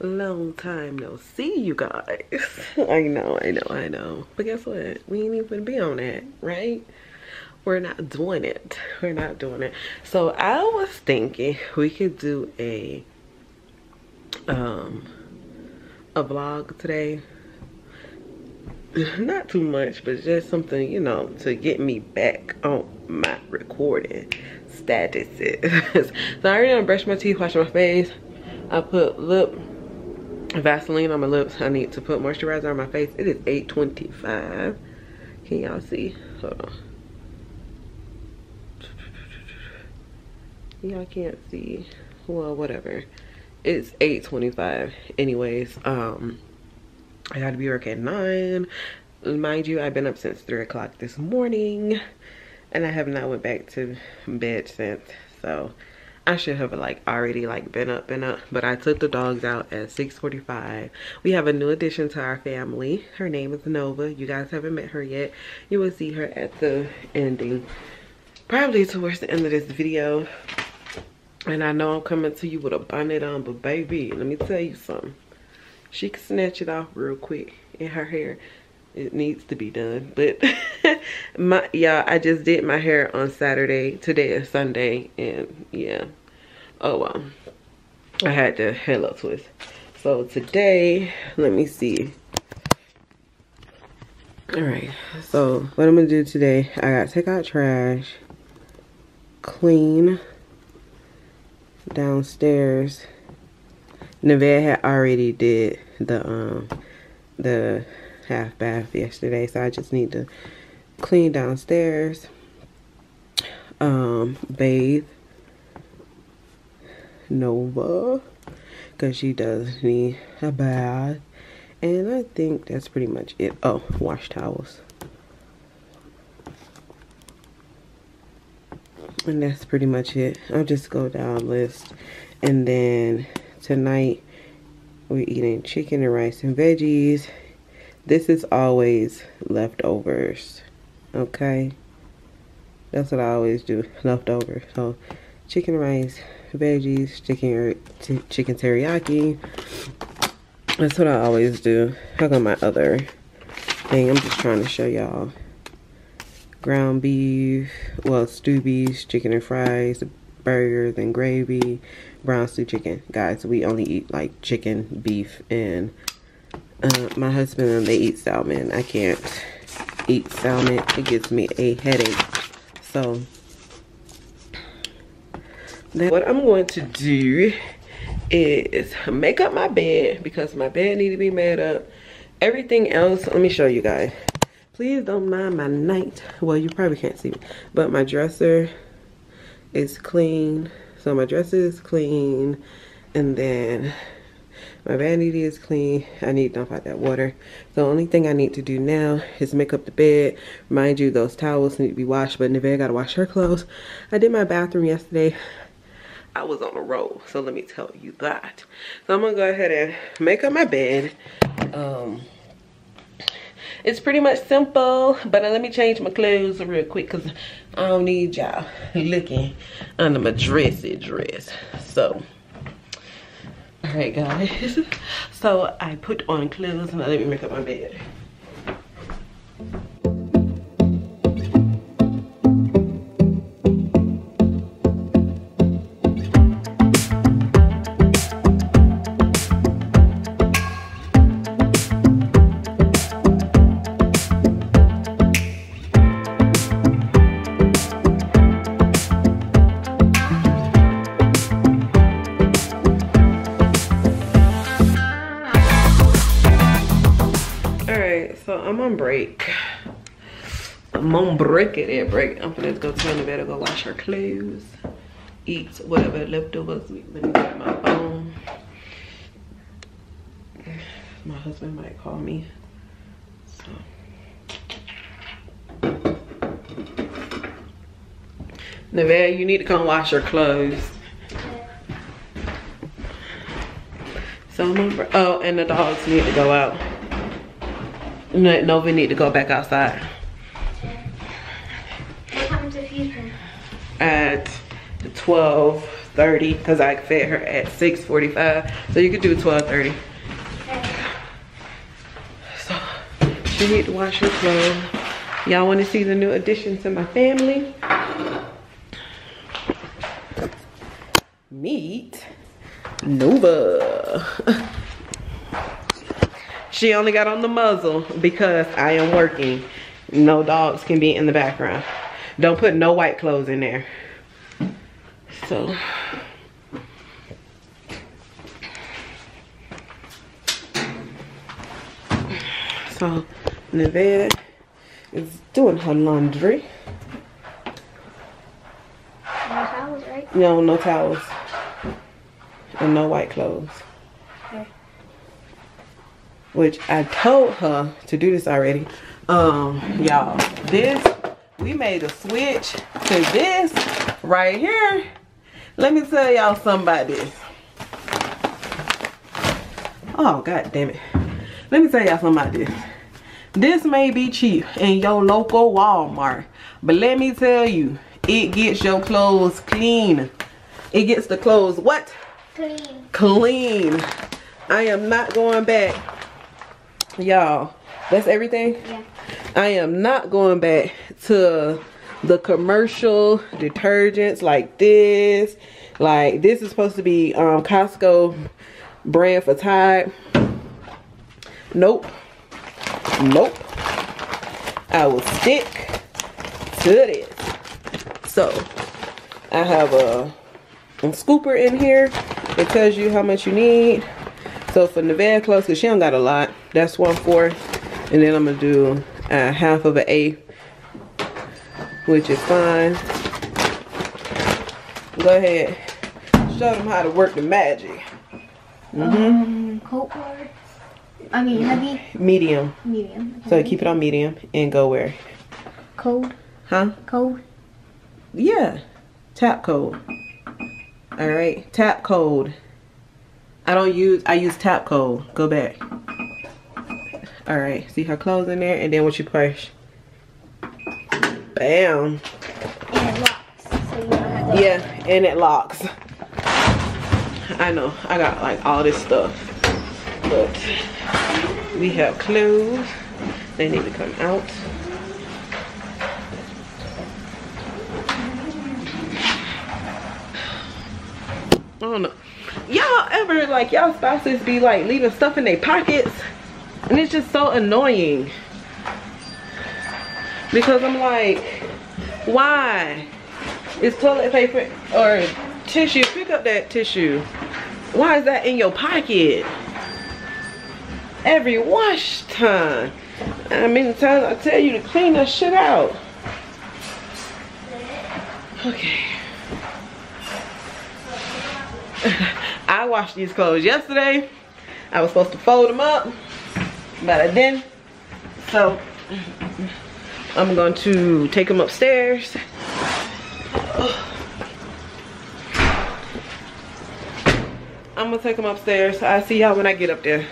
long time no see you guys. I know i know i know. But guess what? We ain't even be on that right? We're not doing it. We're not doing it. So i was thinking we could do a um a vlog today. Not too much but just something you know to get me back on my recording statuses. So i already brushed my teeth washed my face. I put lip Vaseline on my lips. I need to put moisturizer on my face. It is 8.25. Can y'all see? Hold on. Y'all can't see. Well, whatever. It's 8.25. Anyways, um, I got to be work at 9. Mind you, I've been up since 3 o'clock this morning. And I have not went back to bed since. So, I should have like already like been up and up, but I took the dogs out at 6:45. We have a new addition to our family. Her name is Nova. You guys haven't met her yet. You will see her at the ending, probably towards the end of this video. And I know I'm coming to you with a bonnet on, but baby, let me tell you something. She can snatch it off real quick in her hair it needs to be done. But my yeah i just did my hair on saturday. Today is sunday and yeah. Oh well. I had to hello twist. So today let me see. All right so what i'm gonna do today i got to take out trash clean downstairs. Nevada had already did the um the half bath yesterday so I just need to clean downstairs um bathe Nova because she does need a bath and I think that's pretty much it. Oh wash towels. And that's pretty much it. I'll just go down list. And then tonight we're eating chicken and rice and veggies this is always leftovers. Okay? That's what I always do. Leftovers. So, chicken rice, veggies, chicken chicken teriyaki. That's what I always do. How got my other thing? I'm just trying to show y'all. Ground beef, well, stew beef, chicken and fries, burgers and gravy, brown stew chicken. Guys, we only eat like chicken, beef, and uh, my husband and they eat salmon. I can't eat salmon. It gives me a headache. So, what I'm going to do is make up my bed because my bed need to be made up. Everything else, let me show you guys. Please don't mind my night. Well, you probably can't see me, but my dresser is clean. So my dresser is clean, and then my vanity is clean. I need to dump out that water. The only thing I need to do now is make up the bed. Mind you, those towels need to be washed, but Nevada got to wash her clothes. I did my bathroom yesterday. I was on a roll, so let me tell you that. So I'm gonna go ahead and make up my bed. Um, it's pretty much simple, but let me change my clothes real quick because I don't need y'all looking under my dressy dress. So all right guys. So i put on clothes and let me make up my bed I'm on break it at break. I'm gonna go tell the to go wash her clothes, eat whatever leftovers. Let me get my phone. My husband might call me. So. You need to come wash your clothes. So I'm on, oh, and the dogs need to go out. No, no, we need to go back outside. What time to feed her? At 12.30 because I fed her at 6.45. So you could do 12.30. So she need to wash her clothes. Y'all want to see the new addition to my family? Meet Nova. she only got on the muzzle because I am working. No dogs can be in the background. Don't put no white clothes in there. So so Nevada is doing her laundry. No towels, right? No, no towels. And no white clothes. Okay. Which I told her to do this already. Um, y'all, this, we made a switch to this right here. Let me tell y'all something about this. Oh, god damn it. Let me tell y'all something about this. This may be cheap in your local Walmart, but let me tell you, it gets your clothes clean. It gets the clothes what? Clean. Clean. I am not going back. Y'all, that's everything? Yeah. I am not going back to the commercial detergents like this. Like this is supposed to be um, Costco brand for Tide. Nope. Nope. I will stick to this. So I have a, a scooper in here. It tells you how much you need. So for Nevada clothes, because she don't got a lot, that's one fourth. And then I'm gonna do uh, half of an eighth, which is fine. Go ahead. Show them how to work the magic. Mm-hmm. Um, coat or I mean heavy, Medium. medium. So keep it on medium and go where? cold, Huh? cold. Yeah. Tap code. All right. Tap code. I don't use, I use tap code. Go back. All right. See her clothes in there and then what you push. Bam. And locks, so. Yeah, and it locks. I know, I got like all this stuff. But we have clothes. They need to come out. I don't know. Y'all ever like y'all spouses be like leaving stuff in their pockets? And it's just so annoying. Because I'm like, why? Is toilet paper or tissue. Pick up that tissue. Why is that in your pocket? Every wash time. I mean, times I tell you to clean that shit out. Okay. I washed these clothes yesterday. I was supposed to fold them up, but I didn't. So I'm going to take them upstairs. I'm gonna take them upstairs. I'll see y'all when I get up there.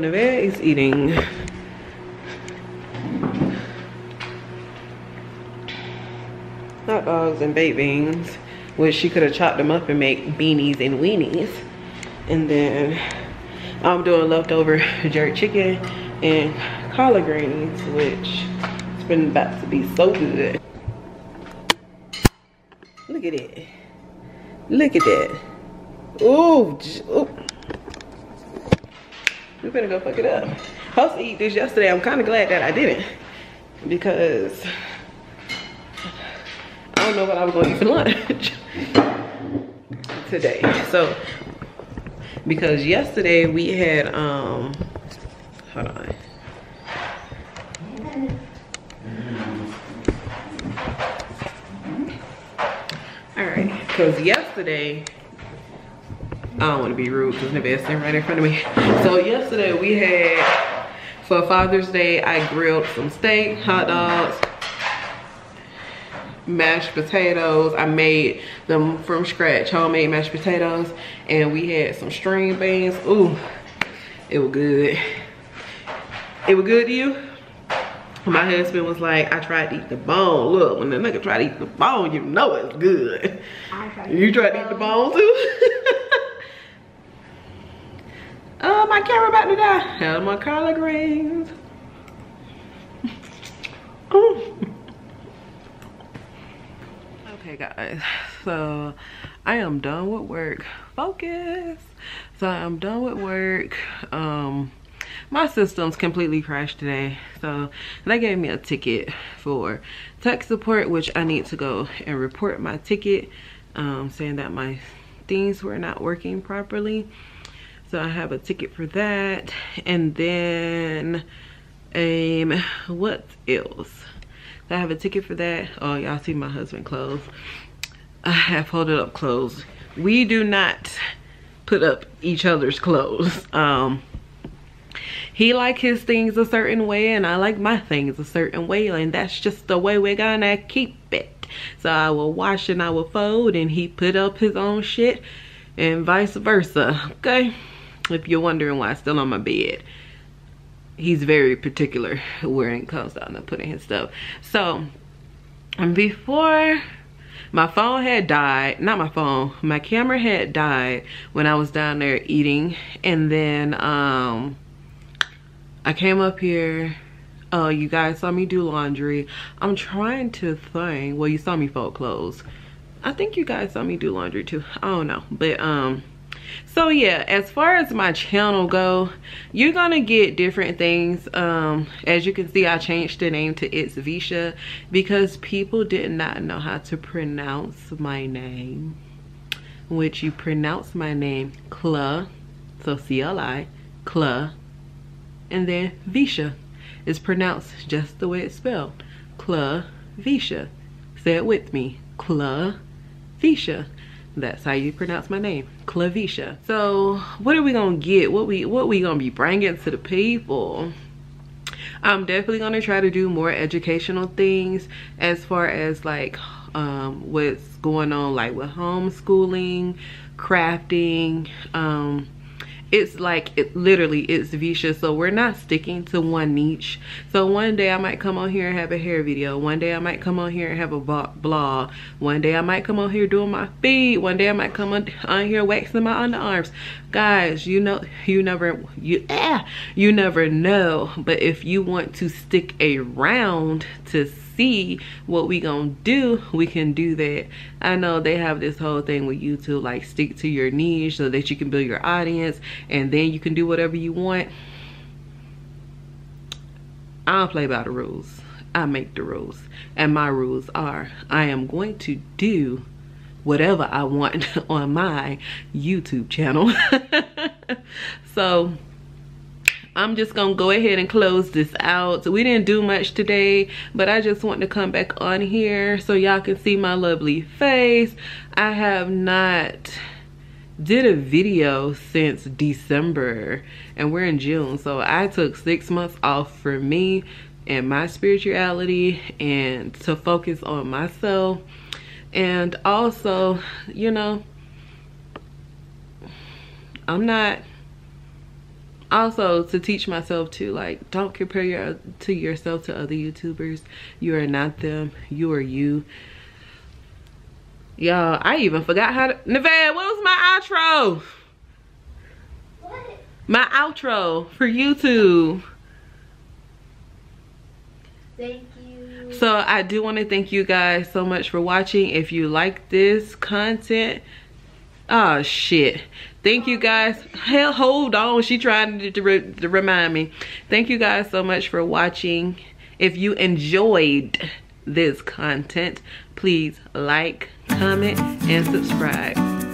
So Nevaeh is eating hot dogs and baked beans, which she could have chopped them up and make beanies and weenies. And then I'm doing leftover jerk chicken and collard greens, which it's been about to be so good. Look at it. Look at that. Ooh, ooh. We better go fuck it up. Was to eat this yesterday. I'm kind of glad that I didn't because I don't know what I was gonna eat for lunch today. So, because yesterday we had, um, hold on. All right, because yesterday, I don't want to be rude because Nevaeh's sitting right in front of me. So yesterday we had, for Father's Day, I grilled some steak, hot dogs, mashed potatoes. I made them from scratch, homemade mashed potatoes. And we had some string beans. Ooh, it was good. It was good to you? My husband was like, I tried to eat the bone. Look, when the nigga tried to eat the bone, you know it's good. tried You tried to eat the bone too? oh, my camera about to die. Hell, my collard greens. Ooh. Okay guys, so I am done with work. Focus. So I'm done with work. Um, my system's completely crashed today. So they gave me a ticket for tech support, which I need to go and report my ticket, um, saying that my things were not working properly. So I have a ticket for that. And then, um, what else? I have a ticket for that. Oh, y'all see my husband clothes. I have folded up clothes. We do not put up each other's clothes. Um, he like his things a certain way and I like my things a certain way and that's just the way we're gonna keep it. So I will wash and I will fold and he put up his own shit and vice versa, okay? If you're wondering why it's still on my bed he's very particular where it comes down to putting his stuff. So before my phone had died, not my phone, my camera had died when I was down there eating. And then um, I came up here. Oh, you guys saw me do laundry. I'm trying to think. Well, you saw me fold clothes. I think you guys saw me do laundry too. I don't know. But um, so yeah as far as my channel go you're gonna get different things um as you can see i changed the name to it's vesha because people did not know how to pronounce my name which you pronounce my name Cla, so C-L-I, Cla, and then Vesha is pronounced just the way it's spelled. Cla Vesha. Say it with me. Cla Vesha. That's how you pronounce my name, Clivesha. So what are we gonna get? What we what we gonna be bringing to the people? I'm definitely gonna try to do more educational things as far as like um, what's going on like with homeschooling, crafting, um, it's like it literally it's Vesha so we're not sticking to one niche. So one day I might come on here and have a hair video. One day I might come on here and have a blog. One day I might come on here doing my feet one day I might come on, on here waxing my underarms. Guys you know you never you ah, you never know. But if you want to stick around to see what we gonna do we can do that. I know they have this whole thing with youtube like stick to your niche so that you can build your audience and then you can do whatever you want. I don't play by the rules. I make the rules and my rules are i am going to do whatever i want on my youtube channel. So I'm just gonna go ahead and close this out. We didn't do much today, but I just want to come back on here so y'all can see my lovely face. I have not did a video since December and we're in June. So I took six months off for me and my spirituality and to focus on myself. And also, you know, I'm not also to teach myself to like don't compare your to yourself to other youtubers. You are not them. You are you. Y'all i even forgot how to Nevada, what was my outro? What? my outro for youtube. Thank you. so i do want to thank you guys so much for watching. If you like this content oh shit thank you guys. Hell hold on. She trying to, to, to remind me. Thank you guys so much for watching. If you enjoyed this content please like comment and subscribe